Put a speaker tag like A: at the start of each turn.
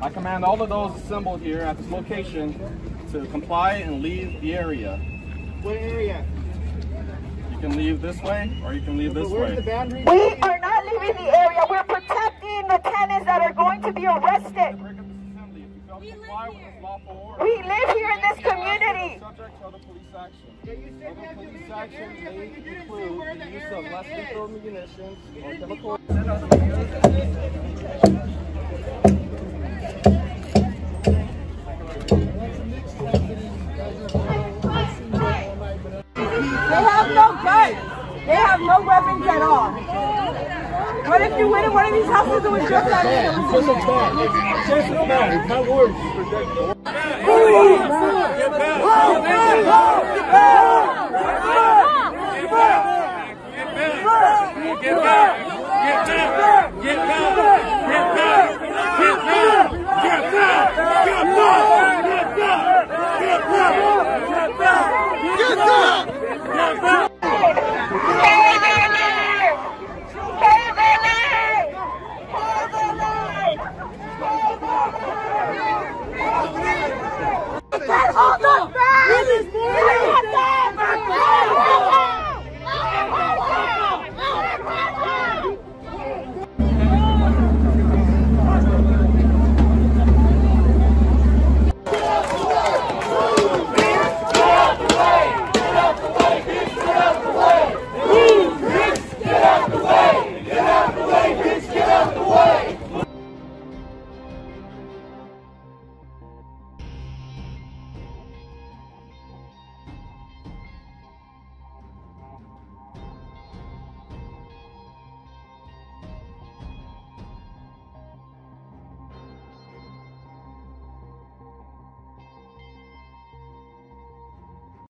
A: I command all of those assembled here at this location to comply and leave the area.
B: What area?
A: You can leave this way or you can leave this Where's the
B: way. We are
C: not leaving the area. We're protecting the tenants that are going to be arrested.
A: Break up this assembly. If you fail to comply with this lawful order, We live here in this community. subject to other police action. Yeah, you said you Other have to police leave the action area, but may you didn't say include where the the use of less lethal munitions or chemical
C: They have no guns. They have no weapons at all. What if you went in one of these houses and was just on It It's just a bad. It's just a bad. It's not worth. Get back! Get back! Get back! Get back! Get back! Get back! Get back! Get back! Oh,